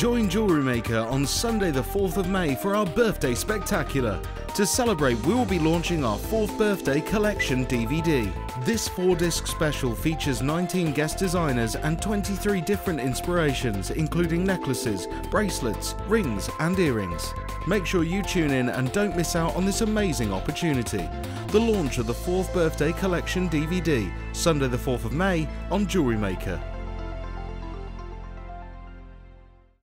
Join Jewellery Maker on Sunday, the 4th of May for our birthday spectacular. To celebrate, we will be launching our 4th birthday collection DVD. This four disc special features 19 guest designers and 23 different inspirations, including necklaces, bracelets, rings, and earrings. Make sure you tune in and don't miss out on this amazing opportunity. The launch of the 4th birthday collection DVD, Sunday, the 4th of May, on Jewellery Maker.